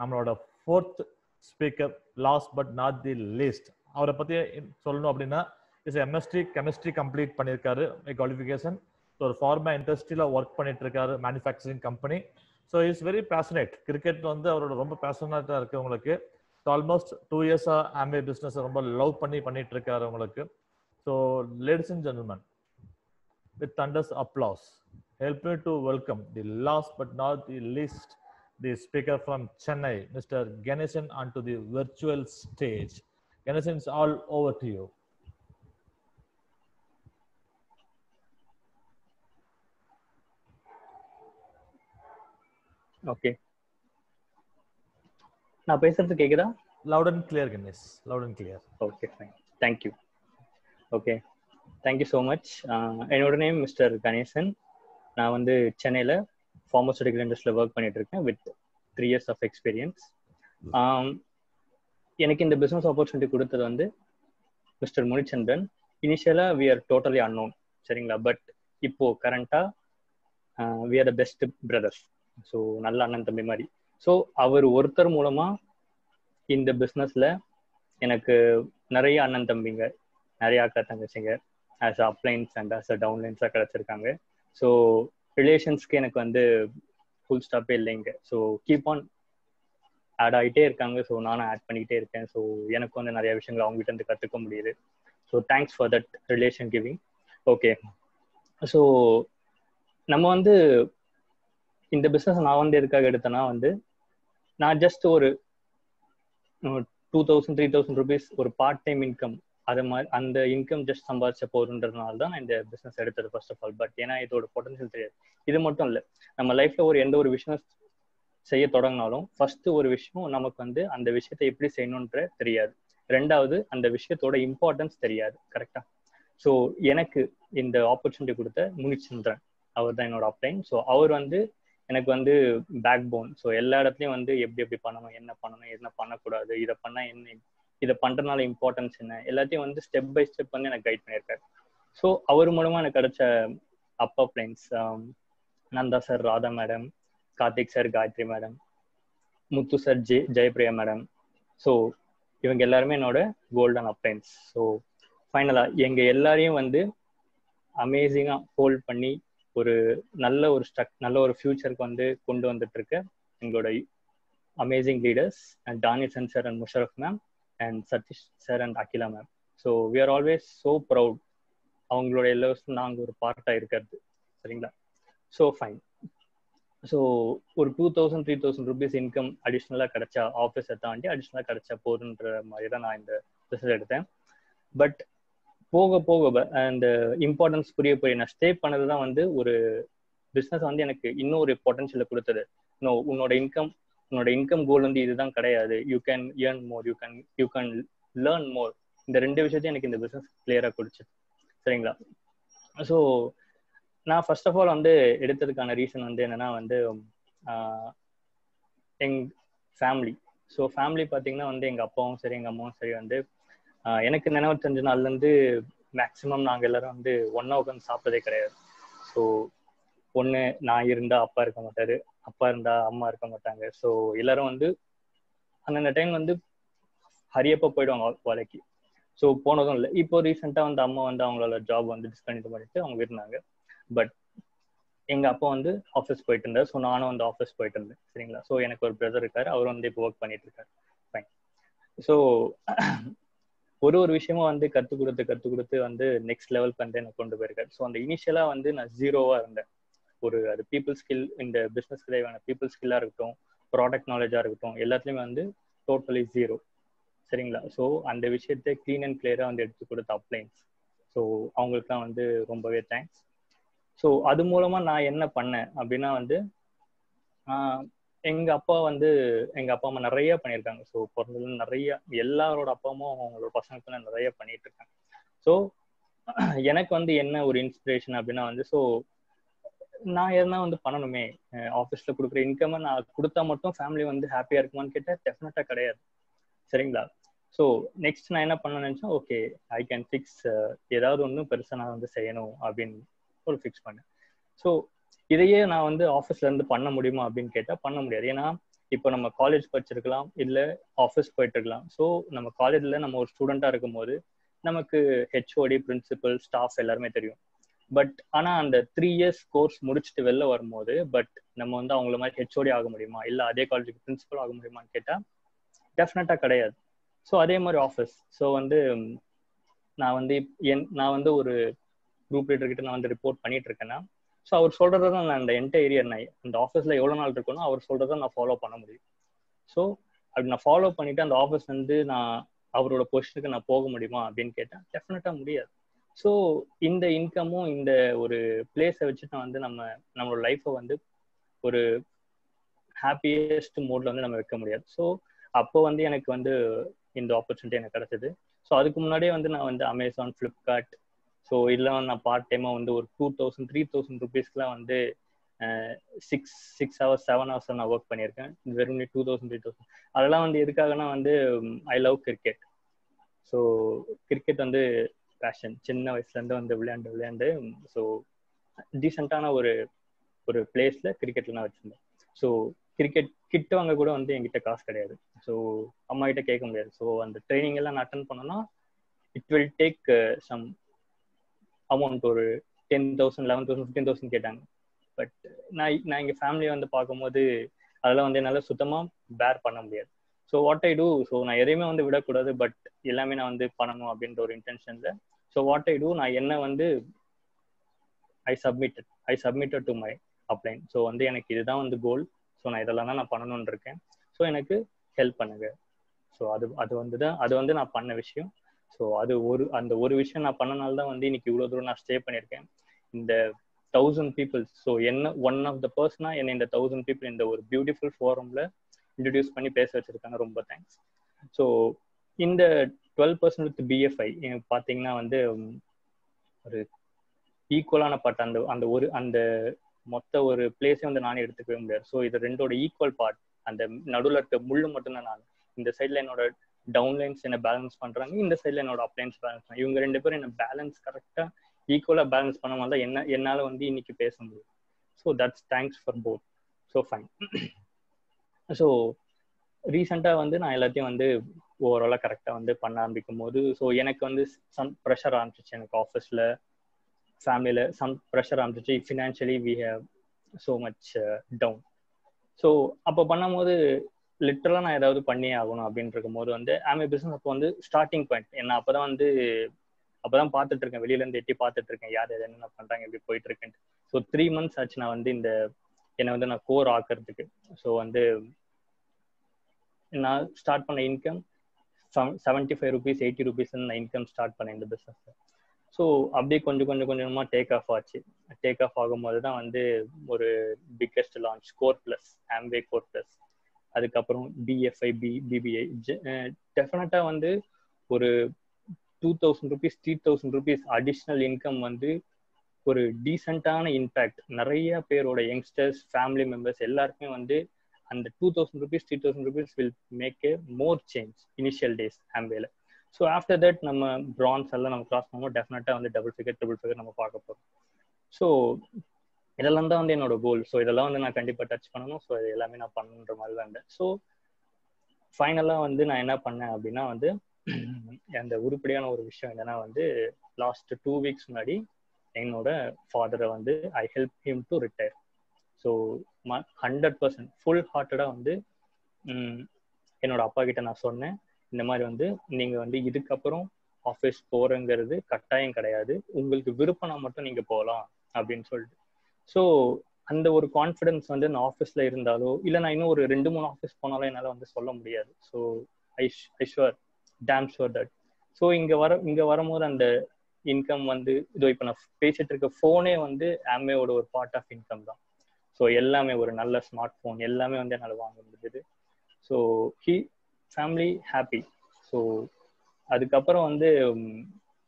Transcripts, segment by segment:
நம்மளோட fourth speaker last but not the least அவரை பத்தி சொல்லணும் அப்படின்னா இஸ் எம்எஸ்டி கெமிஸ்ட்ரி கம்ப்ளீட் பண்ணியிருக்காரு. குவாலிஃபிகேஷன் ஸோ ஒரு ஃபார்மா இண்டஸ்ட்ரியில் ஒர்க் பண்ணிட்டு இருக்காரு manufacturing company so is very passionate cricket வந்து அவரோட ரொம்ப பேஷனேட்டாக இருக்கு உங்களுக்கு ஸோ ஆல்மோஸ்ட் டூ இயர்ஸாக ஆம்பே பிஸ்னஸ் ரொம்ப லவ் பண்ணி பண்ணிட்டு இருக்காரு உங்களுக்கு so ladies and gentlemen with thunderous applause help me to welcome the last but not the least the speaker from Chennai, Mr. Ganesan, onto the virtual stage. Ganesan, it's all over to you. Okay நான் பேசுறது கேக்குதா Loud and clear, Ganesh. Loud and clear. Okay fine thank you okay thank you so much என்னோட name mister Ganesan நான் வந்து சென்னையில் pharmaceutical இண்டஸ்ட்ரியில் work பண்ணிட்டு இருக்கேன் with three years of experience எனக்கு இந்த பிஸ்னஸ் ஆப்பர்ச்சுனிட்டி கொடுத்தது வந்து மிஸ்டர் முனிச்சந்திரன். இனிஷியலாக வி ஆர் டோட்டலி அன்னோன் சரிங்களா? பட் இப்போ கரண்டாக we are the best brothers so நல்ல அண்ணன் தம்பி மாதிரி. ஸோ அவர் ஒருத்தர் மூலமாக இந்த பிஸ்னஸில் எனக்கு நிறைய அண்ணன் தம்பிங்க நிறைய அக்கா தங்கச்சிங்க as a uplines and as a டவுன்லைன்ஸாக கிடச்சிருக்காங்க. ஸோ ரிலேஷன்ஸ்க்கு எனக்கு வந்து ஃபுல் ஸ்டாப்பே இல்லைங்க ஸோ கீப் ஆன் ஆட் ஆகிட்டே இருக்காங்க. ஸோ நானும் ஆட் பண்ணிக்கிட்டே இருக்கேன். ஸோ எனக்கு வந்து நிறைய விஷயங்கள் அவங்ககிட்ட இருந்து கற்றுக்க முடியுது. So thanks for that relation giving okay so நம்ம வந்து இந்த பிஸ்னஸ் நான் வந்து எதுக்காக எடுத்தேன்னா வந்து நான் ஜஸ்ட் ஒரு two thousand three thousand rupees ஒரு பார்ட் டைம் இன்கம் அது மாதிரி அந்த இன்கம் ஜஸ்ட் சம்பாதிச்ச போதுன்றதுனால தான் நான் இந்த பிஸ்னஸ் எடுத்தது ஃபர்ஸ்ட் ஆஃப் ஆல் பட் ஏன்னா இதோட பொட்டன்ஷியல் தெரியாது. இது மட்டும் இல்லை நம்ம லைஃப்ல ஒரு எந்த ஒரு விஷயம் செய்ய தொடங்கினாலும் ஃபர்ஸ்ட் ஒரு விஷயம் நமக்கு வந்து அந்த விஷயத்தை எப்படி செய்யணுன்ற தெரியாது. ரெண்டாவது அந்த விஷயத்தோட இம்பார்ட்டன்ஸ் தெரியாது. கரெக்டா ஸோ எனக்கு இந்த ஆப்பர்ச்சுனிட்டி கொடுத்த முனிச்சந்திரன். அவர் தான் என்னோட அப்ளைன் ஸோ அவர் வந்து எனக்கு வந்து பேக் போன் ஸோ எல்லா இடத்துலையும் வந்து எப்படி எப்படி பண்ணணும் என்ன பண்ணணும் என்ன பண்ணக்கூடாது இதை பண்ணால் என்ன இதை பண்றதுனால இம்பார்ட்டன்ஸ் என்ன? எல்லாத்தையும் வந்து ஸ்டெப் பை ஸ்டெப் வந்து எனக்கு கைட் பண்ணியிருக்காரு. ஸோ அவர் மூலமாக எனக்கு கிடைச்ச uplines Nanda sir Radha madam Karthik sir Gayathri madam Muthu sir Jai Jayapriya madam so இவங்க எல்லாருமே என்னோட கோல்டன் அப்ளைன்ஸ் ஸோ ஃபைனலாக எங்கள் எல்லாரையும் வந்து அமேசிங்காக ஹோல்ட் பண்ணி ஒரு நல்ல ஒரு ஸ்ட்ரக் நல்ல ஒரு ஃபியூச்சருக்கு வந்து கொண்டு வந்துட்டு இருக்க எங்களோட amazing leaders and Denison sir and Musharaf ma'am and Sathish sir and Akila ma'am so we are always so proud அவங்களோட எல்லோரும் நாங்கள் ஒரு பார்ட்டாக இருக்கிறது. சரிங்களா? ஸோ ஃபைன் ஸோ ஒரு two thousand three thousand rupees income அடிஷ்னலாக கிடைச்சா ஆஃபீஸை தாண்டி அடிஷ்னலாக கிடைச்சா போதுன்ற மாதிரி தான் நான் இந்த பிஸ்னஸ் எடுத்தேன். பட் போக போக அந்த இம்பார்ட்டன்ஸ் புரிய புரிய நான் ஸ்டே பண்ணது தான் வந்து ஒரு பிஸ்னஸ் வந்து எனக்கு இன்னும் ஒரு பொட்டன்ஷியலை கொடுத்தது. இன்னும் உன்னோட இன்கம் உன்னோட இன்கம் கோல் வந்து இதுதான் கிடையாது. You can earn more you can you can learn more இந்த ரெண்டு விஷயத்தையும் எனக்கு இந்த பிஸ்னஸ் கிளியராக கொடுச்சு சரிங்களா? ஸோ நான் ஃபர்ஸ்ட் ஆஃப் ஆல் வந்து எடுத்ததுக்கான ரீசன் வந்து என்னன்னா வந்து எங் ஃபேமிலி ஸோ ஃபேமிலி பார்த்தீங்கன்னா வந்து எங்கள் அப்பாவும் சரி எங்கள் அம்மாவும் சரி வந்து எனக்கு நினைவு தெரிஞ்ச நாள்லேருந்து மேக்ஸிமம் நாங்கள் எல்லாரும் வந்து ஒன்றா உட்காந்து சாப்பிட்டதே கிடையாது. ஸோ பொண்ணு நான் இருந்தால் அப்பா இருக்க மாட்டாரு அப்பா இருந்தா அம்மா இருக்க மாட்டாங்க. ஸோ எல்லாரும் வந்து அந்தந்த டைம் வந்து ஹரியப்பா போயிடுவாங்க வேலைக்கு. ஸோ போனதும் இல்லை. இப்போ ரீசெண்டாக வந்து அம்மா வந்து அவங்களோட ஜாப் வந்து டிஸ்கண்டினியூ பண்ணிட்டு அவங்க இருந்தாங்க. பட் எங்க அப்பா வந்து ஆஃபீஸ் போயிட்டு இருந்தார். ஸோ நானும் வந்து ஆஃபீஸ் போயிட்டு இருந்தேன். சரிங்களா? ஸோ எனக்கு ஒரு பிரதர் இருக்காரு. அவர் வந்து இப்போ ஒர்க் பண்ணிட்டு இருக்காரு. ஃபைன் ஸோ ஒரு ஒரு விஷயமும் வந்து கற்றுக் கொடுத்து கற்றுக் கொடுத்து வந்து நெக்ஸ்ட் லெவல் வந்து எனக்கு கொண்டு போயிருக்காரு. ஸோ அந்த இனிஷியலாக வந்து நான் ஜீரோவா இருந்தேன். ஒரு அது பீப்புள் ஸ்கில் இந்த பிஸ்னஸ் தேவையான பீப்புள் ஸ்கில்லா இருக்கட்டும் ப்ராடக்ட் நாலேஜாக இருக்கட்டும் எல்லாத்துலேயுமே வந்து டோட்டலி ஜீரோ சரிங்களா? ஸோ அந்த விஷயத்தை க்ளீன் அண்ட் கிளியராக வந்து எடுத்து கொடுத்த அப்ளைன்ஸ் ஸோ அவங்களுக்குலாம் வந்து ரொம்பவே தேங்க்ஸ் ஸோ அது மூலமா நான் என்ன பண்ணேன் அப்படின்னா வந்து எங்க அப்பா வந்து எங்க அப்பா அம்மா நிறைய பண்ணியிருக்காங்க. ஸோ பிறந்ததுல நிறைய எல்லாரோட அப்பா அம்மாவும் அவங்களோட பசங்களுக்கு நிறைய பண்ணிட்டு இருக்காங்க. ஸோ எனக்கு வந்து என்ன ஒரு இன்ஸ்பிரேஷன் அப்படின்னா வந்து ஸோ நான் எதனா வந்து பண்ணணுமே. ஆஃபீஸ்ல கொடுக்குற இன்கம் நான் கொடுத்தா மட்டும் ஃபேமிலி வந்து ஹாப்பியா இருக்குமான்னு கேட்டால் டெஃபினட்டா கிடையாது. சரிங்களா? ஸோ நெக்ஸ்ட் நான் என்ன பண்ண நினைச்சேன் ஓகே ஐ கேன் ஃபிக்ஸ் ஏதாவது ஒன்றும் பெருசாக நான் வந்து செய்யணும் அப்படின்னு ஒரு ஃபிக்ஸ் பண்ணேன். ஸோ இதையே நான் வந்து ஆஃபீஸ்ல இருந்து பண்ண முடியுமா அப்படின்னு கேட்டால் பண்ண முடியாது. ஏன்னா இப்போ நம்ம காலேஜ் படிச்சிருக்கலாம் இல்லை ஆஃபீஸ் போயிட்டு இருக்கலாம். ஸோ நம்ம காலேஜில் நம்ம ஒரு ஸ்டூடெண்ட்டாக இருக்கும்போது நமக்கு ஹெச்ஓடி பிரின்சிபல் ஸ்டாஃப் எல்லாருமே தெரியும். பட் ஆனா அந்த த்ரீ இயர்ஸ் கோர்ஸ் முடிச்சுட்டு வெளில வரும்போது பட் நம்ம வந்து அவங்கள மாதிரி ஹெச்ஓடி ஆக முடியுமா? இல்லை அதே காலேஜுக்கு பிரின்சிபல் ஆக முடியுமான்னு கேட்டால் டெஃபினட்டா கிடையாது. ஸோ அதே மாதிரி ஆஃபீஸ் ஸோ வந்து நான் வந்து என் நான் வந்து ஒரு குரூப் லீடர் கிட்ட நான் வந்து ரிப்போர்ட் பண்ணிட்டு இருக்கேன்னா ஸோ அவர் சொல்றதை தான் நான் அந்த என்டையர் ஏரியா நான் அந்த ஆஃபீஸில் எவ்வளோ நாள் இருக்கணும் அவர் சொல்றதை நான் ஃபாலோ பண்ண முடியும். ஸோ அப்படி நான் ஃபாலோ பண்ணிட்டு அந்த ஆஃபீஸ் வந்து நான் அவரோட பொசிஷனுக்கு நான் போக முடியுமா அப்படின்னு கேட்டேன் டெஃபினட்டாக முடியாது. ஸோ இந்த இன்கமும் இந்த ஒரு பிளேஸை வச்சுட்டு வந்து நம்ம நம்மளோட லைஃப்பை வந்து ஒரு ஹாப்பியஸ்ட் மூடில் வந்து நம்ம வைக்க முடியாது. ஸோ அப்போ வந்து எனக்கு வந்து இந்த ஆப்பர்ச்சுனிட்டி எனக்கு கிடச்சிது. ஸோ அதுக்கு முன்னாடியே வந்து நான் வந்து அமேசான் ஃப்ளிப்கார்ட் ஸோ இல்லை நான் பார்ட் டைமாக வந்து ஒரு டூ தௌசண்ட் த்ரீ தௌசண்ட் ருபீஸ்க்குலாம் வந்து six six hours seven hours நான் ஒர்க் பண்ணியிருக்கேன். வெறும் டூ தௌசண்ட் த்ரீ தௌசண்ட் அதெல்லாம் வந்து எதுக்காகனா வந்து I love cricket so cricket வந்து பேஷன் சின்ன வயசுலேருந்து வந்து விளையாண்டு விளையாண்டு ஸோ டீசெண்டான ஒரு ஒரு பிளேஸில் கிரிக்கெட்ல நான் வச்சுருந்தேன். ஸோ கிரிக்கெட் கிட்ட வாங்க கூட வந்து என்கிட்ட காசு கிடையாது. ஸோ அம்மா கிட்ட கேட்க முடியாது. ஸோ அந்த ட்ரைனிங் எல்லாம் நான் அட்டன் பண்ணோன்னா it will take some amount ஒரு ten thousand eleven thousand fifteen thousand கேட்டாங்க. பட் நான் நான் எங்கள் ஃபேமிலியை வந்து பார்க்கும்போது அதெல்லாம் வந்து என்னால் சுத்தமாக பேர் பண்ண முடியாது. So what I do so நான் எதையுமே வந்து விடக்கூடாது பட் எல்லாமே நான் வந்து பண்ணணும் அப்படின்ற ஒரு இன்டென்ஷனில் ஸோ வாட் ஐ டூ நான் என்ன வந்து I submitted I submitted to my upline so வந்து எனக்கு இதுதான் வந்து கோல் ஸோ நான் இதெல்லாம் தான் நான் பண்ணணும்னு இருக்கேன். ஸோ எனக்கு ஹெல்ப் பண்ணுங்க. ஸோ அது அது வந்து தான் அது வந்து நான் பண்ண விஷயம். ஸோ அது ஒரு அந்த ஒரு விஷயம் நான் பண்ணனால தான் வந்து இன்னைக்கு இவ்வளோ தூரம் நான் ஸ்டே பண்ணியிருக்கேன். இந்த தௌசண்ட் பீப்புள்ஸ் ஸோ என்ன ஒன் ஆஃப் த பர்சனா என்ன இந்த தௌசண்ட் பீப்புள் இந்த ஒரு பியூட்டிஃபுல் ஃபோரமில் இன்ட்ரடியூஸ் பண்ணி பேச வச்சிருக்காங்க ரொம்ப தேங்க்ஸ் ஸோ இந்த டுவெல் பர்சன்ட் வித் பிஎஃப்ஐ பார்த்தீங்கன்னா வந்து ஒரு ஈக்குவலான பார்ட் அந்த அந்த ஒரு அந்த மொத்த ஒரு பிளேஸே வந்து நானே எடுத்துக்கவே முடியாது. ஸோ இது ரெண்டோட ஈக்குவல் பார்ட் அந்த நடுவில் இருக்க முள்ளு மட்டும்தான் நான். இந்த சைடில் என்னோட டவுன்லைன்ஸ் என்ன பேலன்ஸ் பண்றாங்க இந்த சைடில் என்னோட அப்ளைன்ஸ் பேலன்ஸ் பண்ண இவங்க ரெண்டு பேரும் என்ன பேலன்ஸ் கரெக்டாக ஈக்குவலாக பேலன்ஸ் பண்ண மாதிரி என்ன என்னால் வந்து இன்னைக்கு பேச முடியும். So that's thanks for both so fine so ரீசெண்டாக வந்து நான் எல்லாத்தையும் வந்து ஓவராலாக கரெக்டாக வந்து பண்ண ஆரம்பிக்கும் போது ஸோ எனக்கு வந்து சம் ப்ரெஷர் ஆரம்பிச்சிச்சு எனக்கு ஆஃபீஸில் ஃபேமிலியில் சம் ப்ரெஷர் ஆரம்பிச்சிச்சு. Financially we have so much down so அப்போ பண்ணும்போது லிட்டரலாக நான் ஏதாவது பண்ணியே ஆகணும் அப்படின்னு இருக்கும்போது வந்து ஆமே பிஸ்னஸ் அப்போ வந்து ஸ்டார்டிங் பாயிண்ட் என்ன அப்போ தான் வந்து அப்போ தான் பார்த்துட்டு இருக்கேன் வெளியிலேருந்து எட்டி பார்த்துட்டு இருக்கேன் யார் எது என்னென்ன பண்ணுறாங்க எப்படி போயிட்டு இருக்கேன்ட்டு ஸோ த்ரீ மந்த்ஸ் ஆச்சு நான் வந்து இந்த என்னை வந்து நான் கோர் ஆக்குறதுக்கு. ஸோ வந்து நான் ஸ்டார்ட் பண்ண income seventy five rupees eighty rupees நான் இன்கம் ஸ்டார்ட் பண்ணேன் இந்த பிஸ்னஸ் ஸோ அப்படியே கொஞ்சம் கொஞ்சம் கொஞ்சமாக டேக் ஆஃப் ஆச்சு. டேக் ஆஃப் ஆகும்போது தான் வந்து ஒரு biggest launch core plus Amway core plus அதுக்கப்புறம் பிஎஃப்ஐ பி பிபிஐ டெஃபினட்டாக வந்து ஒரு two thousand rupees three thousand rupees additional income வந்து ஒரு டீசெண்டான இம்பேக்ட் நிறைய பேரோட யங்ஸ்டர்ஸ் ஃபேமிலி மெம்பர்ஸ் எல்லாருக்குமே வந்து அந்த two thousand rupees three thousand rupees will make a more change initial days ஆம்பேல so after that நம்ம ப்ரான்ஸ் எல்லாம் நம்ம கிராஸ் பண்ணுவோம் டெஃபினட்டாக வந்து டபுள் ஃபிகர் ட்ரிபிள் ஃபிகர் நம்ம பார்க்க போகிறோம் ஸோ இதெல்லாம் தான் வந்து என்னோட கோல் ஸோ இதெல்லாம் வந்து நான் கண்டிப்பாக டச் பண்ணணும். ஸோ இது எல்லாமே நான் பண்ணுன்ற மாதிரி தான் இருந்தேன். ஸோ ஃபைனலாக வந்து நான் என்ன பண்ணேன் அப்படின்னா வந்து அந்த உருப்படியான ஒரு விஷயம் என்னன்னா வந்து லாஸ்ட் டூ வீக்ஸ் முன்னாடி என்னோட ஃபாதரை வந்து I help him to retire so hundred percent full ஹார்ட்டடாக வந்து என்னோட அப்பா கிட்ட நான் சொன்னேன். இந்த மாதிரி வந்து நீங்கள் வந்து இதுக்கப்புறம் ஆஃபீஸ் போகிறங்கிறது கட்டாயம் கிடையாது. உங்களுக்கு விருப்பம்னா மட்டும் நீங்கள் போகலாம் அப்படின்னு சொல்லிட்டு. ஸோ அந்த ஒரு கான்ஃபிடன்ஸ் வந்து நான் ஆஃபீஸில் இருந்தாலோ இல்லை நான் இன்னும் ஒரு ரெண்டு மூணு ஆஃபீஸ் போனாலும் என்னால் வந்து சொல்ல முடியாது. So I I sure damn sure that so இங்கே வர இங்கே வரும்போது அந்த இன்கம் வந்து இதோ இப்போ நான் பேசிட்டு இருக்க ஃபோனே வந்து ஆமேவோட ஒரு பார்ட் ஆஃப் இன்கம் தான். ஸோ எல்லாமே ஒரு நல்ல ஸ்மார்ட் ஃபோன் எல்லாமே வந்து என்னால் வாங்க முடிஞ்சது. So he family happy so அதுக்கப்புறம் வந்து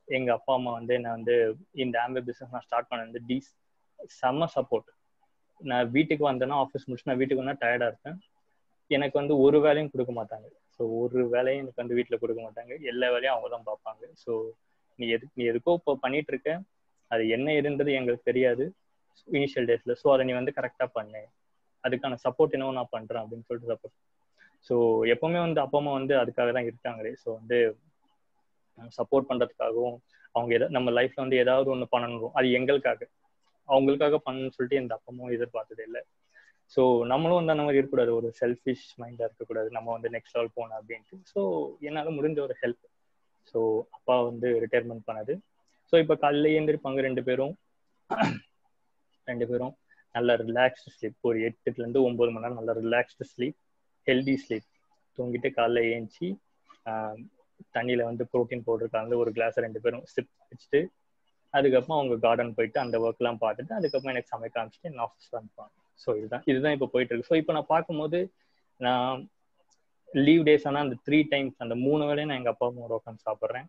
எங்கள் அப்பா அம்மா வந்து நான் வந்து இந்த ஆம்பே பிஸ்னஸ் நான் ஸ்டார்ட் பண்ண வந்து டீஸ் செம்ம சப்போர்ட் நான் வீட்டுக்கு வந்தேன்னா ஆஃபீஸ் முடிச்சு நான் வீட்டுக்கு வந்தால் டயர்டாக இருப்பேன். எனக்கு வந்து ஒரு வேலையும் கொடுக்க மாட்டாங்க. ஸோ ஒரு வேலையும் எனக்கு வந்து வீட்டில் கொடுக்க மாட்டாங்க. எல்லா வேலையும் அவங்க தான் பார்ப்பாங்க. ஸோ நீ எது நீ எதுக்கோ இப்போ பண்ணிட்டு இருக்க. அது என்ன இருந்தது எங்களுக்கு தெரியாது. இனிஷியல் டேஸ்ல ஸோ அதை நீ வந்து கரெக்டாக பண்ணு. அதுக்கான சப்போர்ட் என்னவோ நான் பண்றேன் அப்படின்னு சொல்லிட்டு சப்போர்ட் ஸோ எப்பவுமே வந்து அப்பா அம்மா வந்து அதுக்காக தான் இருக்காங்களே. ஸோ வந்து சப்போர்ட் பண்றதுக்காகவும் அவங்க எதா நம்ம லைஃப்ல வந்து ஏதாவது ஒன்று பண்ணணும் அது எங்களுக்காக. அவங்களுக்காக பண்ணணும்னு சொல்லிட்டு எந்த அப்பா அம்மாவும் எதிர்பார்த்தது இல்லை. ஸோ நம்மளும் வந்து அந்த மாதிரி இருக்கக்கூடாது. ஒரு செல்ஃபிஷ் மைண்டாக இருக்கக்கூடாது. நம்ம வந்து நெக்ஸ்ட் லெவல் போகணும் அப்படின்ட்டு. ஸோ என்னால் முடிஞ்ச ஒரு ஹெல்ப் ஸோ அப்பா வந்து ரிட்டையர்மெண்ட் பண்ணது ஸோ இப்போ காலையில் எழுந்திருப்பாங்க ரெண்டு பேரும். ரெண்டு பேரும் நல்ல ரிலாக்ஸ்டு ஸ்லீப் ஒரு எட்டுலேருந்து ஒம்பது மணி நேரம் நல்ல ரிலாக்ஸ்டு ஸ்லீப் ஹெல்தி ஸ்லீப் தூங்கிட்டு காலைல ஏஞ்சி தண்ணியில் வந்து ப்ரோட்டீன் பவுடர் கலந்து ஒரு கிளாஸ் ரெண்டு பேரும் சிப் வச்சுட்டு அதுக்கப்புறம் அவங்க கார்டன் போயிட்டு அந்த ஒர்க்லாம் பார்த்துட்டு அதுக்கப்புறம் எனக்கு சமைக்க ஆரம்பிச்சுட்டு என் ஆஃபீஸ் அனுப்புவாங்க ஸோ இதுதான் இதுதான் இப்போ போயிட்டு இருக்கு. ஸோ இப்போ நான் பார்க்கும்போது நான் லீவ் டேஸ் ஆனால் அந்த த்ரீ டைம்ஸ் அந்த மூணு வேலையும் நான் எங்கள் அப்பா அம்மாவோட உட்காந்து சாப்பிட்றேன்.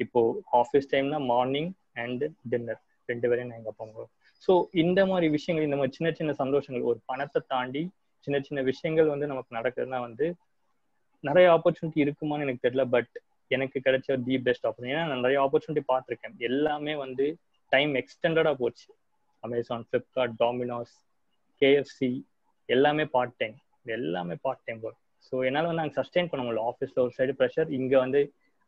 இப்போ ஆஃபீஸ் டைம்னா மார்னிங் அண்ட் டின்னர் ரெண்டு வேலையும் நான் எங்கள் அப்பா அம்மா ஸோ இந்த மாதிரி விஷயங்கள் இந்த மாதிரி சின்ன சின்ன சந்தோஷங்கள் ஒரு பணத்தை தாண்டி சின்ன சின்ன விஷயங்கள் வந்து நமக்கு நடக்குதுன்னா வந்து நிறைய ஆப்பர்ச்சுனிட்டி இருக்குமான்னு எனக்கு தெரியல பட் எனக்கு கிடைச்ச தி பெஸ்ட் ஆப்பர்ச்சுனிட்டி ஏன்னா நான் நிறைய ஆப்பர்ச்சுனிட்டி பார்த்துருக்கேன். எல்லாமே வந்து டைம் எக்ஸ்டெண்டடாக போச்சு. அமேசான் ஃப்ளிப்கார்ட் டாமினோஸ் கேஎஃப்சி எல்லாமே பார்ட் டைம் எல்லாமே பார்ட் டைம் ஒர்க் ஸோ என்னால் வந்து நாங்கள் சஸ்டெயின் பண்ண முடியல. ஆஃபீஸில் ஒரு சைடு ப்ரெஷர் இங்கே வந்து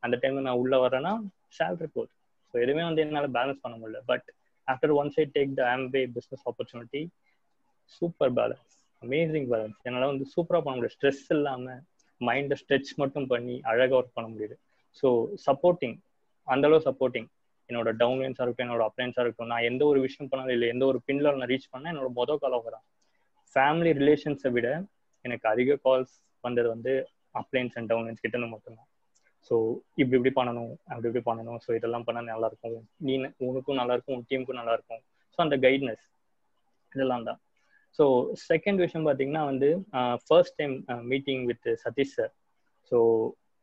அந்த டைமில் நான் உள்ளே வரேன்னா சேலரி போகுது ஸோ எதுவுமே வந்து என்னால் பேலன்ஸ் பண்ண முடியல. But after one side take the Amway business opportunity super balance amazing balance என்னால் வந்து சூப்பராக பண்ண முடியும் ஸ்ட்ரெஸ் இல்லாமல் மைண்டை ஸ்ட்ரெச் மட்டும் பண்ணி அழகாக ஒர்க் பண்ண முடியுது. ஸோ சப்போர்ட்டிங் அந்தளவு சப்போர்ட்டிங் என்னோட டவுன்லைன்ஸாக இருக்கட்டும் என்னோட அப்ளைன்ஸாக இருக்கட்டும் நான் எந்த ஒரு விஷயம் பண்ணாலும் இல்லை எந்த ஒரு பின்ல நான் ரீச் பண்ணால் என்னோட மொதல் கால் அவங்க தான். ஃபேமிலி ரிலேஷன்ஸை விட எனக்கு அதிக கால்ஸ் வந்தது வந்து அப்ளைன்ஸ் அண்ட் டவுன்லைன்ஸ் கிட்டன்னு மட்டும்தான். ஸோ இப்படி இப்படி பண்ணணும் அப்படி இப்படி பண்ணணும். ஸோ இதெல்லாம் பண்ணால் நல்லா இருக்கும் நீ உனக்கும் நல்லா இருக்கும் உன் டீமுக்கும் நல்லா இருக்கும் ஸோ அந்த கைட்னஸ் இதெல்லாம் தான். ஸோ செகண்ட் விஷயம் பார்த்தீங்கன்னா வந்து first time meeting with Satish sir so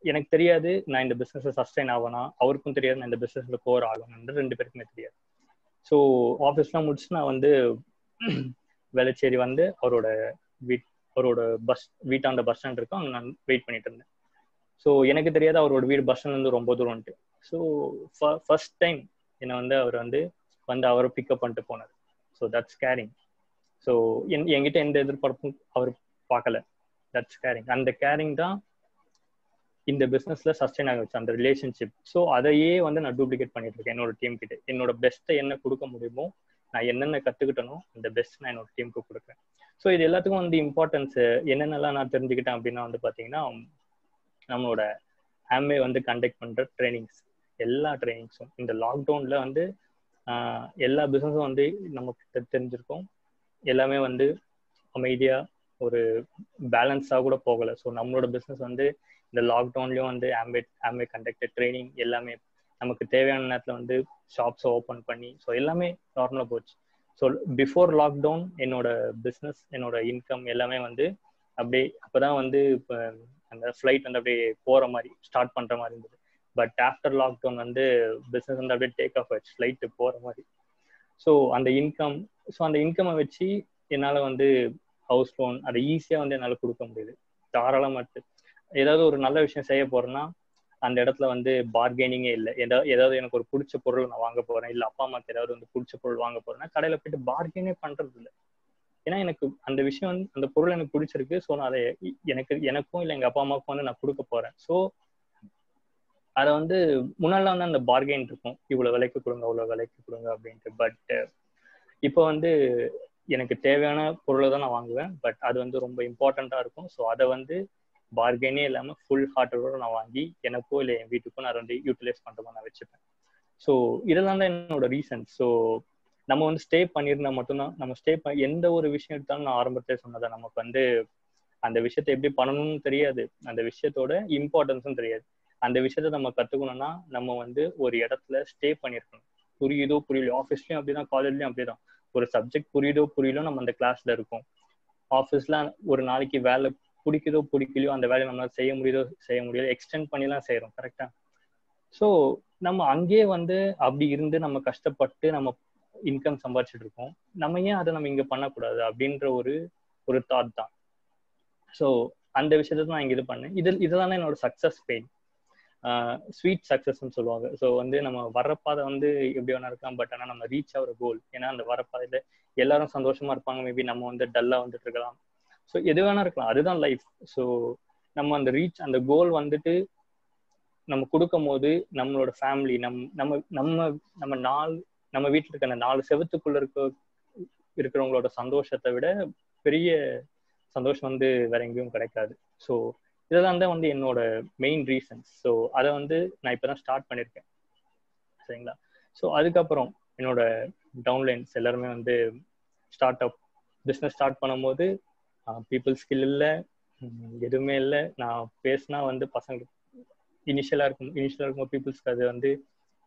எனக்கு தெரியாது நான் இந்த பிஸ்னஸை சஸ்டைன் ஆகனா அவருக்கும் தெரியாது நான் இந்த பிஸ்னஸில் கோர் ஆகணும்னு ரெண்டு பேருக்குமே தெரியாது. ஸோ ஆஃபீஸ்லாம் முடிச்சு நான் வந்து வேளச்சேரி வந்து அவரோட வீட் அவரோட பஸ் வீட்டாண்ட பஸ் ஸ்டாண்ட் இருக்கும். அங்கே நான் வெயிட் பண்ணிட்டு இருந்தேன். ஸோ எனக்கு தெரியாது அவரோட வீடு பஸ் வந்து ரொம்ப தூரம்ட்டு ஸோ ஃபர்ஸ்ட் டைம் என்னை வந்து அவர் வந்து வந்து அவரை பிக்கப் பண்ணிட்டு போனார். ஸோ தட்ஸ் கேரிங் ஸோ என் என்கிட்ட எந்த எதிர்பார்ப்பும் அவர் பார்க்கல. தட்ஸ் கேரிங் அந்த கேரிங் தான் இந்த பிஸ்னஸ்ல சஸ்டைன் ஆக வச்சு அந்த ரிலேஷன்ஷிப் ஸோ அதையே வந்து நான் டூப்ளிகேட் பண்ணிட்டு இருக்கேன் என்னோட டீம் கிட்ட. என்னோட பெஸ்ட்டை என்ன கொடுக்க முடியுமோ நான் என்னென்ன கற்றுக்கிட்டனோ அந்த பெஸ்ட் நான் என்னோட டீமுக்கு கொடுக்குறேன். ஸோ இது எல்லாத்துக்கும் வந்து இம்பார்ட்டன்ஸ் என்னென்னலாம் நான் தெரிஞ்சுக்கிட்டேன் அப்படின்னா வந்து பார்த்தீங்கன்னா நம்மளோட ஆம்வே வந்து கண்டக்ட் பண்ணுற ட்ரைனிங்ஸ் எல்லா ட்ரைனிங்ஸும் இந்த லாக்டவுனில் வந்து எல்லா பிஸ்னஸும் வந்து நமக்கு தெரிஞ்சிருக்கோம். எல்லாமே வந்து அமைதியாக ஒரு பேலன்ஸாக கூட போகலை. ஸோ நம்மளோட பிஸ்னஸ் வந்து இந்த லாக்டவுன்லேயும் வந்து ஆம்பே ஆம்பே கண்டக்டட் ட்ரைனிங் எல்லாமே நமக்கு தேவையான நேரத்தில் வந்து ஷாப்ஸை ஓப்பன் பண்ணி ஸோ எல்லாமே நார்மலாக போச்சு. ஸோ பிஃபோர் லாக்டவுன் என்னோட பிஸ்னஸ் என்னோட இன்கம் எல்லாமே வந்து அப்படியே அப்போதான் வந்து இப்போ அந்த ஃப்ளைட் வந்து அப்படியே போகிற மாதிரி ஸ்டார்ட் பண்ணுற மாதிரி இருந்தது. பட் ஆஃப்டர் லாக்டவுன் வந்து பிஸ்னஸ் வந்து அப்படியே டேக் ஆஃப் ஆச்சு ஃப்ளைட்டு போகிற மாதிரி. ஸோ அந்த இன்கம் ஸோ அந்த இன்கம்மை வச்சு என்னால் வந்து ஹவுஸ் லோன் அதை ஈஸியாக வந்து என்னால் கொடுக்க முடியுது. தாராளமாக ஏதாவது ஒரு நல்ல விஷயம் செய்ய போறேன்னா அந்த இடத்துல வந்து பார்கெனிங்கே இல்லை. ஏதாவது ஏதாவது எனக்கு ஒரு பிடிச்ச பொருள் நான் வாங்க போறேன். இல்லை அப்பா அம்மாக்கு ஏதாவது வந்து பிடிச்ச பொருள் வாங்க போறேன்னா கடையில் போயிட்டு பார்கெனே பண்ணுறது இல்லை ஏன்னா எனக்கு அந்த விஷயம் வந்து அந்த பொருள் எனக்கு பிடிச்சிருக்கு. ஸோ நான் அதை எனக்கு எனக்கும் இல்லை எங்கள் அப்பா அம்மாவுக்கும் வந்து நான் கொடுக்க போறேன். ஸோ அதை வந்து முன்னாடிலாம் வந்து அந்த பார்கெயின் இருக்கும். இவ்வளோ விலைக்கு கொடுங்க அவ்வளோ விலைக்கு கொடுங்க அப்படின்ட்டு. பட் இப்போ வந்து எனக்கு தேவையான பொருளை தான் நான் வாங்குவேன். பட் அது வந்து ரொம்ப இம்பார்ட்டண்ட்டாக இருக்கும். ஸோ அதை வந்து பார்கெனே இல்லாமல் ஃபுல் ஹார்ட்டோட நான் வாங்கி எனக்கோ இல்லை என் வீட்டுக்கோ நான் வந்து யூட்டிலைஸ் பண்ணுற மாதிரி நான் வச்சுப்பேன். ஸோ இதெல்லாம் தான் என்னோட ரீசன் ஸோ நம்ம வந்து ஸ்டே பண்ணியிருந்தா மட்டும்தான். நம்ம ஸ்டே பண்ண எந்த ஒரு விஷயம் எடுத்தாலும் நான் ஆரம்பத்திலே சொன்னதை நமக்கு வந்து அந்த விஷயத்தை எப்படி பண்ணணும்னு தெரியாது. அந்த விஷயத்தோட இம்பார்ட்டன்ஸும் தெரியாது. அந்த விஷயத்த நம்ம கத்துக்கணும்னா நம்ம வந்து ஒரு இடத்துல ஸ்டே பண்ணியிருக்கணும். புரியுதோ புரியலையோ ஆஃபீஸ்லயும் அப்படிதான் காலேஜ்லயும் அப்படிதான். ஒரு சப்ஜெக்ட் புரியுதோ புரியலோ நம்ம அந்த கிளாஸ்ல இருக்கோம். ஆஃபீஸ்ல ஒரு நாளைக்கு வேலை பிடிக்குதோ பிடிக்கலையோ அந்த வேலையை நம்மளால செய்ய முடியுதோ செய்ய முடியல எக்ஸ்டெண்ட் பண்ணிலாம் செய்யறோம் கரெக்டா ஸோ நம்ம அங்கேயே வந்து அப்படி இருந்து நம்ம கஷ்டப்பட்டு நம்ம இன்கம் சம்பாதிச்சுட்டு இருக்கோம் நம்ம ஏன் அதை நம்ம இங்க பண்ணக்கூடாது அப்படின்ற ஒரு ஒரு தாட் தான். ஸோ அந்த விஷயத்த நான் இங்க இது பண்ணேன். இது இதுதான் என்னோட சக்சஸ் பெயின் ஸ்வீட் சக்ஸஸ்ன்னு சொல்லுவாங்க. ஸோ வந்து நம்ம வரப்பாதை பாதை வந்து எப்படி வேணா இருக்கலாம். பட் ஆனால் நம்ம ரீச் ஆகிற கோல் ஏன்னா அந்த வர எல்லாரும் சந்தோஷமா இருப்பாங்க. மேபி நம்ம வந்து டல்லா வந்துட்டு இருக்கலாம். ஸோ எது வேணா இருக்கலாம். அதுதான் லைஃப் ஸோ நம்ம அந்த ரீச் அந்த கோல் வந்துட்டு நம்ம கொடுக்கும் போது நம்மளோட ஃபேமிலி நம் நம்ம நம்ம நம்ம நாள் நம்ம வீட்டில் இருக்க அந்த நாலு செவத்துக்குள்ள இருக்க இருக்கிறவங்களோட சந்தோஷத்தை விட பெரிய சந்தோஷம் வந்து வேற எங்கேயும் கிடைக்காது. ஸோ இதெல்லாம் தான் வந்து என்னோட மெயின் ரீசன்ஸ் ஸோ அதை வந்து நான் இப்போ தான் ஸ்டார்ட் பண்ணியிருக்கேன் சரிங்களா? ஸோ அதுக்கப்புறம் என்னோட டவுன்லைன்ஸ் எல்லாருமே வந்து ஸ்டார்ட் அப் பிஸ்னஸ் ஸ்டார்ட் பண்ணும்போது பீப்புள் ஸ்கில் இல்லை எதுவுமே இல்லை. நான் பேசினா வந்து பசங்களுக்கு இனிஷியலாக இருக்கும் இனிஷியலாக இருக்கும் பீப்புள்ஸ்க்கு அது வந்து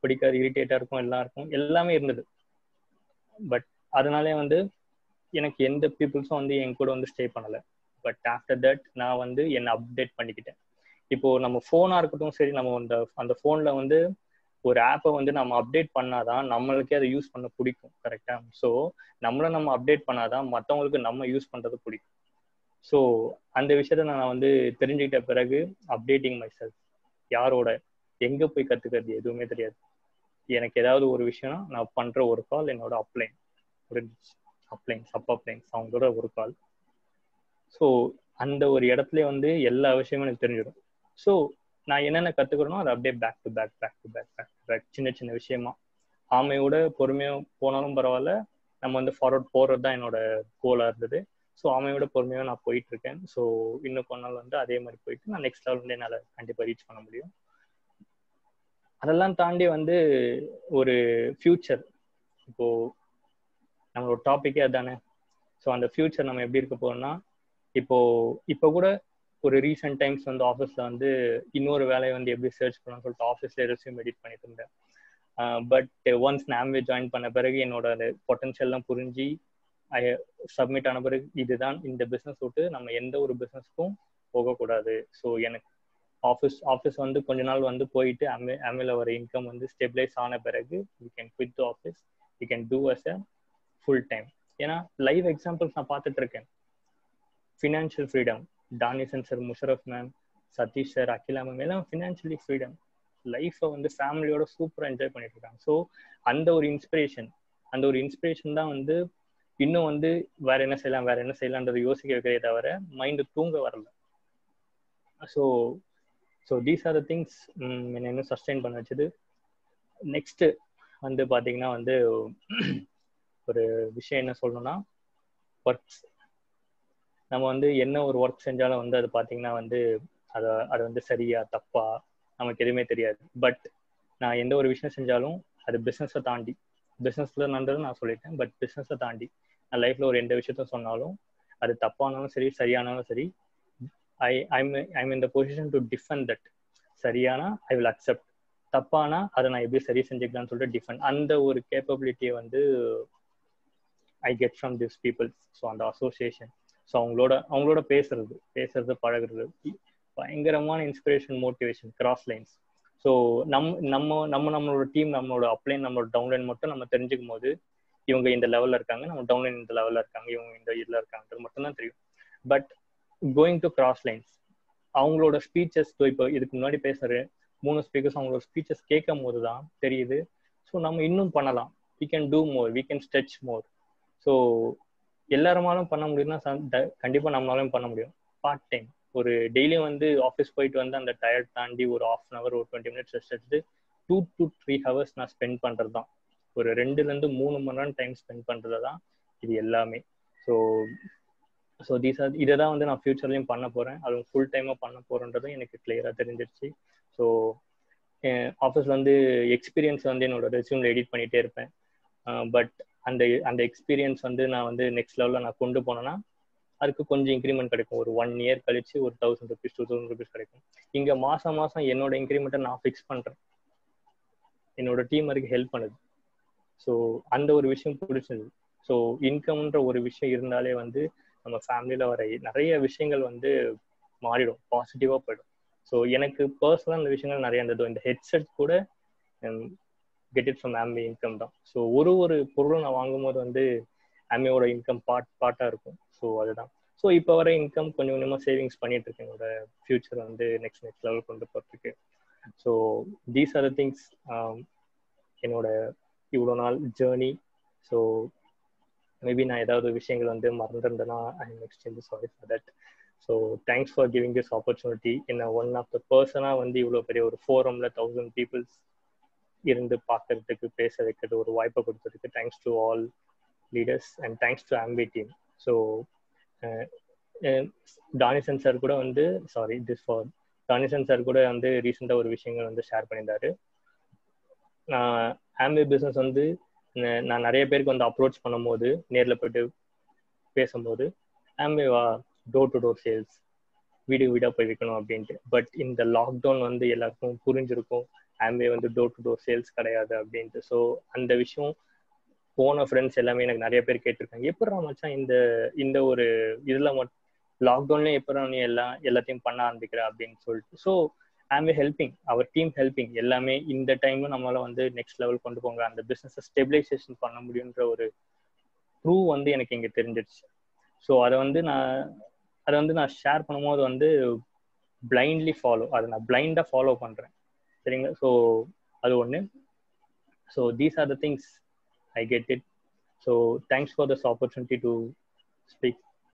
பிடிக்காது இரிட்டேட்டாக இருக்கும் எல்லாம் இருக்கும். எல்லாமே இருந்தது. பட் அதனாலே வந்து எனக்கு எந்த பீப்புள்ஸும் வந்து என் கூட வந்து ஸ்டே பண்ணலை. பட் ஆஃப்டர் தட் நான் வந்து என்னை அப்டேட் பண்ணிக்கிட்டேன். இப்போ நம்ம ஃபோனாக இருக்கட்டும் சரி நம்ம அந்த அந்த ஃபோனில் வந்து ஒரு ஆப்பை வந்து நம்ம அப்டேட் பண்ணாதான் நம்மளுக்கே அதை யூஸ் பண்ண பிடிக்கும் கரெக்டா ஸோ நம்மளை நம்ம அப்டேட் பண்ணாதான் மற்றவங்களுக்கு நம்ம யூஸ் பண்ணுறது பிடிக்கும். ஸோ அந்த விஷயத்த நான் வந்து தெரிஞ்சுக்கிட்ட பிறகு அப்டேட்டிங் மை செல்ஃப் யாரோட? எங்கே போய் கற்றுக்கிறது எதுவுமே தெரியாது. எனக்கு ஏதாவது ஒரு விஷயம்னா நான் பண்ணுற ஒரு கால் என்னோட அப்ளைன் முடிஞ்சிச்சு அப்ளைன்ஸ் அப் அப்ளைன்ஸ் அவங்களோட ஒரு கால் ஸோ அந்த ஒரு இடத்துல வந்து எல்லா விஷயமும் எனக்கு தெரிஞ்சிடும். ஸோ நான் என்னென்ன கத்துக்கிறேனோ அதை அப்படியே back to back back to back back to back சின்ன சின்ன விஷயமா. ஆமையோட பொறுமையாக போனாலும் பரவாயில்ல. நம்ம வந்து ஃபார்வர்ட் போடுறது தான் என்னோட கோலாக இருந்தது. ஸோ ஆமையோட பொறுமையாக நான் போயிட்டு இருக்கேன். ஸோ இன்னும் கொஞ்ச நாள் வந்து அதே மாதிரி போயிட்டு நான் நெக்ஸ்ட் லெவல் வந்து என்னால் கண்டிப்பாக ரீச் பண்ண முடியும். அதெல்லாம் தாண்டி வந்து ஒரு ஃபியூச்சர் இப்போ நம்மளோட டாபிக்கே அதானே? ஸோ அந்த ஃபியூச்சர் நம்ம எப்படி இருக்க போறோம்னா இப்போ இப்போ கூட ஒரு ரீசெண்ட் டைம்ஸ் வந்து ஆஃபீஸில் வந்து இன்னொரு வேலையை வந்து எப்படி சர்ச் பண்ணணும்னு சொல்லிட்டு ஆஃபீஸில் ரெசியூம் எடிட் பண்ணிட்டு இருந்தேன். பட் ஒன்ஸ் நாம்வே ஜாயின் பண்ண பிறகு என்னோட பொட்டன்ஷியல்லாம் புரிஞ்சு சப்மிட் ஆன பிறகு இதுதான் இந்த பிஸ்னஸ் விட்டு நம்ம எந்த ஒரு பிஸ்னஸ்க்கும் போகக்கூடாது. ஸோ எனக்கு ஆஃபீஸ் ஆஃபீஸ் வந்து கொஞ்ச நாள் வந்து போயிட்டு அமே அமேல வர இன்கம் வந்து ஸ்டெபிளைஸ் ஆன பிறகு you can quit the office you can do as a full time ஏன்னா லைவ் எக்ஸாம்பிள்ஸ் நான் பார்த்துட்டு இருக்கேன். Financial freedom டானிசன் sir Musharraf ma'am Satish sir Akila ma'am எல்லாம் ஃபினான்ஷியலி ஃப்ரீடம் லைஃப்பை வந்து ஃபேமிலியோட சூப்பராக என்ஜாய் பண்ணிட்டு இருக்காங்க. ஸோ அந்த ஒரு இன்ஸ்பிரேஷன் அந்த ஒரு இன்ஸ்பிரேஷன் தான் வந்து இன்னும் வந்து வேற என்ன செய்யலாம் வேற என்ன செய்யலான்றதை யோசிக்க வைக்கிறதே தவிர மைண்டு தூங்க வரல. So so these are the things என்னை இன்னும் சஸ்டெயின் பண்ண வச்சது. நெக்ஸ்ட்டு வந்து பார்த்தீங்கன்னா வந்து ஒரு விஷயம் என்ன சொல்லணும்னா ஒர்க்ஸ் நம்ம வந்து என்ன ஒரு ஒர்க் செஞ்சாலும் வந்து அது பார்த்தீங்கன்னா வந்து அதை அது வந்து சரியா தப்பா நமக்கு எதுவுமே தெரியாது. பட் நான் எந்த ஒரு விஷயம் செஞ்சாலும் அது பிஸ்னஸை தாண்டி பிஸ்னஸில் நடந்தது நான் சொல்லிட்டேன் பட் பிஸ்னஸை தாண்டி நான் லைஃப்பில் ஒரு எந்த விஷயத்த சொன்னாலும் அது தப்பானாலும் சரி சரியானாலும் சரி ஐ ஐம் ஐம் இந்த பொசிஷன் டு டிஃபன் தட் சரியானா ஐ வில் அக்செப்ட் தப்பானா அதை நான் எப்படி சரி செஞ்சுக்கலாம்னு சொல்லிட்டு டிஃபன் அந்த ஒரு கேப்பபிலிட்டியை வந்து I get from this people so அந்த அசோசியேஷன் ஸோ அவங்களோட அவங்களோட பேசுறது பேசுறது பழகுறது. பயங்கரமான inspiration motivation cross lines so நம் நம்ம நம்ம நம்மளோட டீம் நம்மளோட அப்ளைன் நம்மளோட டவுன்லைன் மட்டும் நம்ம தெரிஞ்சுக்கும் போது இவங்க இந்த லெவலில் இருக்காங்க நம்ம டவுன்லைன் இந்த லெவலில் இருக்காங்க இவங்க இந்த இதில் இருக்காங்கிறது மட்டும்தான் தெரியும். But going to cross lines அவங்களோட ஸ்பீச்சஸ் இப்போ இதுக்கு முன்னாடி பேசுகிற மூணு ஸ்பீக்கர்ஸ் அவங்களோட ஸ்பீச்சஸ் கேட்கும் போது தான் தெரியுது. ஸோ நம்ம இன்னும் பண்ணலாம். We can do more we can stretch more so எல்லாருமாலும் பண்ண முடியும்னா கண்டிப்பாக நம்மளாலும் பண்ண முடியும். பார்ட் டைம் ஒரு டெய்லியும் வந்து ஆஃபீஸ் போயிட்டு வந்து அந்த டயர்ட் தாண்டி ஒரு ஆஃப் அன் ஹவர் ஒரு டுவெண்ட்டி மினிட்ஸ் ரெஸ்ட் எடுத்து டூ டு த்ரீ ஹவர்ஸ் நான் ஸ்பெண்ட் பண்ணுறது தான் ஒரு ரெண்டுலேருந்து மூணு மணி நேரம் டைம் ஸ்பெண்ட் பண்ணுறது தான் இது எல்லாமே. ஸோ ஸோ தீஸ் ஆர் இதை தான் வந்து நான் ஃபியூச்சர்லையும் பண்ண போகிறேன் அதுவும் ஃபுல் டைமாக பண்ண போகிறேன்றதும் எனக்கு கிளியராக தெரிஞ்சிருச்சு. ஸோ ஆஃபீஸில் வந்து எக்ஸ்பீரியன்ஸ் வந்து என்னோட ரெசியூமில் எடிட் பண்ணிகிட்டே இருப்பேன். பட் அந்த அந்த எக்ஸ்பீரியன்ஸ் வந்து நான் வந்து நெக்ஸ்ட் லெவலில் நான் கொண்டு போனேன்னா அதுக்கு கொஞ்சம் இன்க்ரிமெண்ட் கிடைக்கும். ஒரு ஒன் இயர் கழிச்சு ஒரு thousand rupees two thousand rupees கிடைக்கும். இங்கே மாதம் மாதம் என்னோட இன்க்ரிமெண்ட்டை நான் ஃபிக்ஸ் பண்ணுறேன் என்னோட டீம் வரைக்கும் ஹெல்ப் பண்ணுது. ஸோ அந்த ஒரு விஷயம் பிடிச்சது ஸோ இன்கம்ன்ற ஒரு விஷயம் இருந்தாலே வந்து நம்ம ஃபேமிலியில் வர நிறைய விஷயங்கள் வந்து மாறிடும் பாசிட்டிவாக போயிடும். ஸோ எனக்கு பர்சனலாக அந்த விஷயங்கள் நிறைய இருந்தது. இந்த ஹெட்செட் கூட get it from Amway income தான். ஸோ ஒரு ஒரு பொருளும் நான் வாங்கும்போது வந்து ஆமியோட இன்கம் பார்ட் பார்ட்டாக இருக்கும். ஸோ அதுதான். ஸோ இப்போ வர இன்கம் கொஞ்சம் கொஞ்சமாக சேவிங்ஸ் பண்ணிட்டு இருக்கேன். என்னோட ஃபியூச்சர் வந்து நெக்ஸ்ட் நெக்ஸ்ட் லெவல் கொண்டு போகிறதுக்கு so these are the things என்னோட இவ்வளோ நாள் ஜேர்னி ஸோ மேபி நான் ஏதாவது விஷயங்கள் வந்து மறந்துருந்தேன்னா I am extremely sorry for that so thanks for giving this opportunity என்ன ஒன் ஆஃப் த பர்சனாக வந்து இவ்வளோ பெரிய ஒரு ஃபோரமில் தௌசண்ட் பீப்புள்ஸ் இருந்து பார்க்கறதுக்கு பேச வைக்கிறது ஒரு வாய்ப்பை கொடுத்ததுக்கு thanks to all leaders and thanks to Amway team so டானிசன் sir கூட வந்து சாரி திஸ் ஃபார் டானிசன் சார் கூட வந்து ரீசெண்டாக ஒரு விஷயங்கள் வந்து ஷேர் பண்ணியிருந்தாரு. நான் ஆம்பி பிஸ்னஸ் வந்து நான் நிறைய பேருக்கு வந்து அப்ரோச் பண்ணும்போது நேரில் போயிட்டு பேசும்போது ஆம்பேவா டோர் டு டோர் சேல்ஸ் வீடு வீடாக போய் விற்கணும் அப்படின்ட்டு. பட் இந்த லாக்டவுன் வந்து எல்லாருக்கும் புரிஞ்சிருக்கும் ஆம்பே வந்து டோர் டு டோர் சேல்ஸ் கிடையாது அப்படின்ட்டு. ஸோ அந்த விஷயம் போன ஃப்ரெண்ட்ஸ் எல்லாமே எனக்கு நிறைய பேர் கேட்டிருக்காங்க. எப்படா மச்சான் இந்த இந்த ஒரு இதில் மட்டும் லாக்டவுன்லேயும் எப்படா நீ எல்லாம் எல்லாத்தையும் பண்ண ஆரம்பிக்கிற? அப்படின்னு சொல்லிட்டு. ஸோ ஆமே ஹெல்பிங் அவர் டீம் ஹெல்பிங் எல்லாமே இந்த டைம்ல நம்மளால வந்து நெக்ஸ்ட் லெவல் கொண்டு போங்க. அந்த பிஸ்னஸை ஸ்டெபிலைசேஷன் பண்ண முடியுன்ற ஒரு ப்ரூவ் வந்து எனக்கு இங்கே தெரிஞ்சிருச்சு. ஸோ அதை வந்து நான் அதை வந்து நான் ஷேர் பண்ணும்போது வந்து பிளைண்ட்லி ஃபாலோ அதை நான் பிளைண்டாக ஃபாலோ பண்ணுறேன் சரிங்களா? ஸோ அது ஒன்று so these are the things I get it so thanks for this opportunity to speak